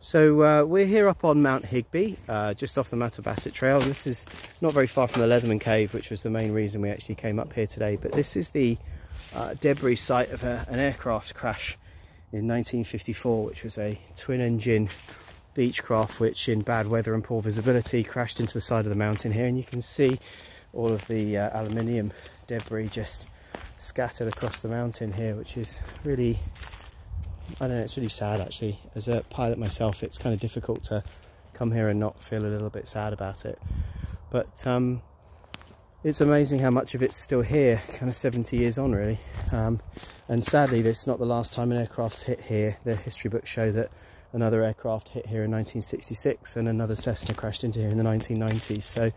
So uh, we're here up on Mount Higby, uh, just off the Mattabesett Trail. This is not very far from the Leatherman Cave, which was the main reason we actually came up here today. But this is the uh, debris site of a, an aircraft crash in 1954, which was a twin-engine Beechcraft, which in bad weather and poor visibility crashed into the side of the mountain here. And you can see all of the uh, aluminium debris just scattered across the mountain here, which is really I don't know, it's really sad actually. As a pilot myself, it's kind of difficult to come here and not feel a little bit sad about it. But um, it's amazing how much of it's still here, kind of 70 years on really. Um, and sadly, this is not the last time an aircraft's hit here. The history books show that another aircraft hit here in 1966 and another Cessna crashed into here in the 1990s. So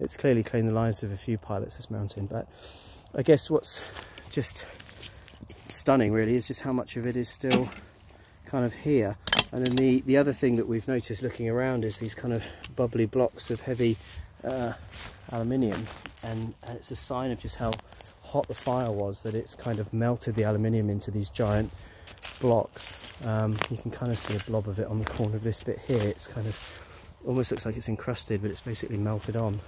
it's clearly claimed the lives of a few pilots, this mountain. But I guess what's just stunning really is just how much of it is still kind of here. And then the the other thing that we've noticed looking around is these kind of bubbly blocks of heavy uh, aluminium. And, and it's a sign of just how hot the fire was that it's kind of melted the aluminium into these giant blocks. Um, you can kind of see a blob of it on the corner of this bit here. It's kind of almost looks like it's encrusted but it's basically melted on.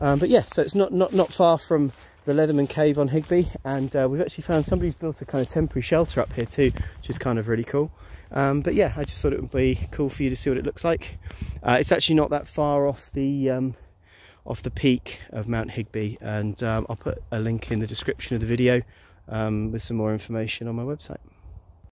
Um, but yeah so it's not not not far from the Leatherman Cave on Higby and uh, we've actually found somebody's built a kind of temporary shelter up here too which is kind of really cool. Um, but yeah I just thought it would be cool for you to see what it looks like. Uh, it's actually not that far off the um, off the peak of Mount Higby and um, I'll put a link in the description of the video um, with some more information on my website